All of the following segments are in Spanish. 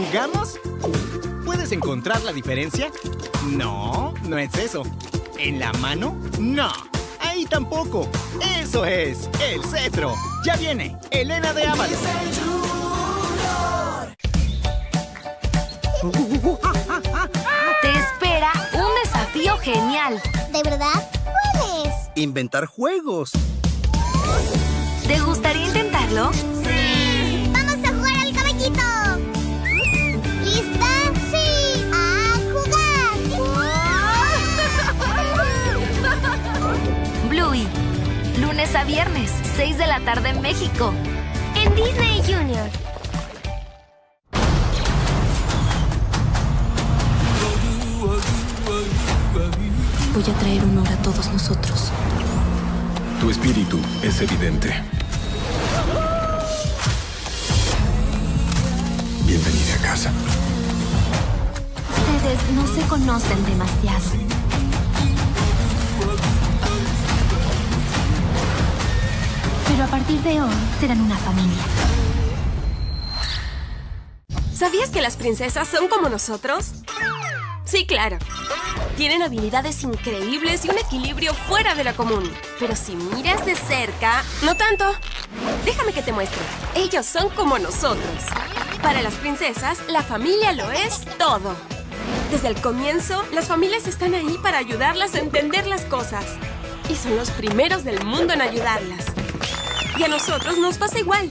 ¿Jugamos? ¿Puedes encontrar la diferencia? No, no es eso. ¿En la mano? No. Ahí tampoco. Eso es, el cetro. Ya viene, Elena de Ábalos. Te espera un desafío genial. ¿De verdad? ¿Cuál es? Inventar juegos. ¿Te gustaría intentarlo? Bluey. Lunes a viernes, 6 de la tarde en México. En Disney Junior. Voy a traer honor a todos nosotros. Tu espíritu es evidente. Bienvenida a casa. Ustedes no se conocen demasiado. Hoy serán una familia. ¿Sabías que las princesas son como nosotros? Sí, claro. Tienen habilidades increíbles y un equilibrio fuera de lo común. Pero si miras de cerca, no tanto. Déjame que te muestre. Ellos son como nosotros. Para las princesas, la familia lo es todo. Desde el comienzo, las familias están ahí para ayudarlas a entender las cosas. Y son los primeros del mundo en ayudarlas. Y a nosotros nos pasa igual.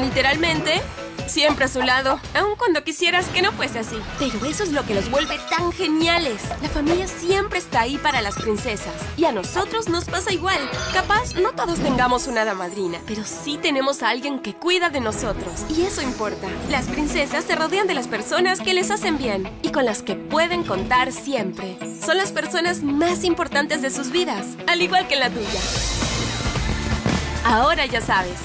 Literalmente, siempre a su lado, aun cuando quisieras que no fuese así. Pero eso es lo que los vuelve tan geniales. La familia siempre está ahí para las princesas. Y a nosotros nos pasa igual. Capaz no todos tengamos una hada madrina, pero sí tenemos a alguien que cuida de nosotros. Y eso importa. Las princesas se rodean de las personas que les hacen bien y con las que pueden contar siempre. Son las personas más importantes de sus vidas, al igual que en la tuya. Ahora ya sabes.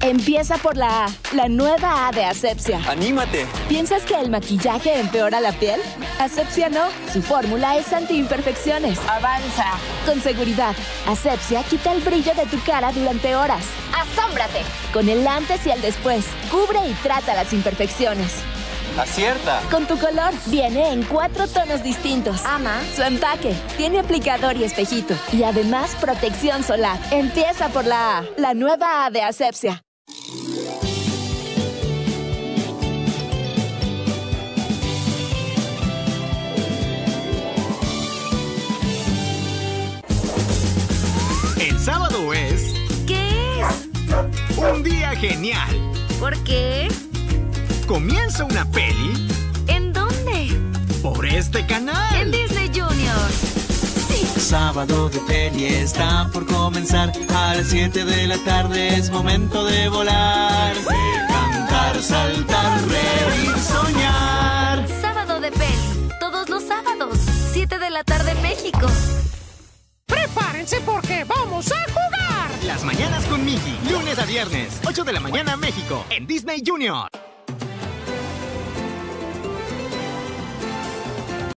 Empieza por la A, la nueva A de Asepsia. ¡Anímate! ¿Piensas que el maquillaje empeora la piel? Asepsia no. Su fórmula es antiimperfecciones. Avanza. Con seguridad. Asepsia quita el brillo de tu cara durante horas. Asómbrate. Con el antes y el después. Cubre y trata las imperfecciones. ¡Acierta! Con tu color. Viene en cuatro tonos distintos. Ama su empaque. Tiene aplicador y espejito. Y además protección solar. Empieza por la A, la nueva A de Asepsia. El sábado es ¿Qué es? un día genial. ¿Por qué? Comienza una peli ¿En dónde? por este canal. En Disney Junior. Sábado de peli está por comenzar. A las 7 de la tarde es momento de volar. De cantar, saltar, reír, soñar. Sábado de peli. Todos los sábados. 7 de la tarde en México. Prepárense porque vamos a jugar. Las mañanas con Mickey, lunes a viernes, 8 de la mañana México, en Disney Junior.